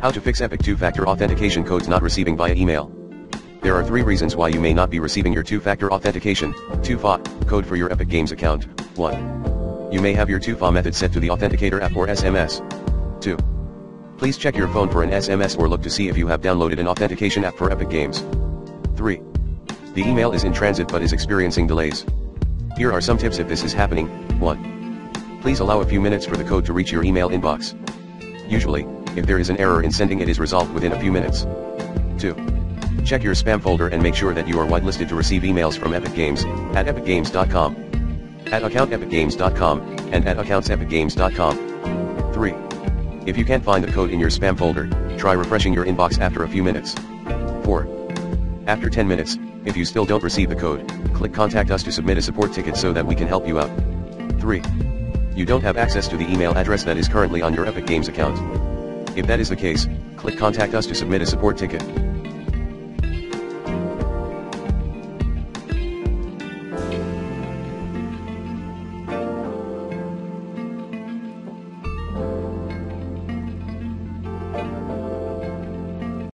How to fix Epic 2-factor authentication codes not receiving via email. There are three reasons why you may not be receiving your two-factor authentication, 2FA, code for your Epic Games account. 1. You may have your 2FA method set to the Authenticator app or SMS. 2. Please check your phone for an SMS or look to see if you have downloaded an authentication app for Epic Games. 3. The email is in transit but is experiencing delays. Here are some tips if this is happening. 1. Please allow a few minutes for the code to reach your email inbox. Usually, if there is an error in sending it is resolved within a few minutes. 2. Check your spam folder and make sure that you are whitelisted to receive emails from Epic Games, at epicgames.com, at accountepicgames.com, and at accountsepicgames.com. 3. If you can't find the code in your spam folder, try refreshing your inbox after a few minutes. 4. After 10 minutes, if you still don't receive the code, click contact us to submit a support ticket so that we can help you out. 3. You don't have access to the email address that is currently on your Epic Games account. If that is the case, click contact us to submit a support ticket.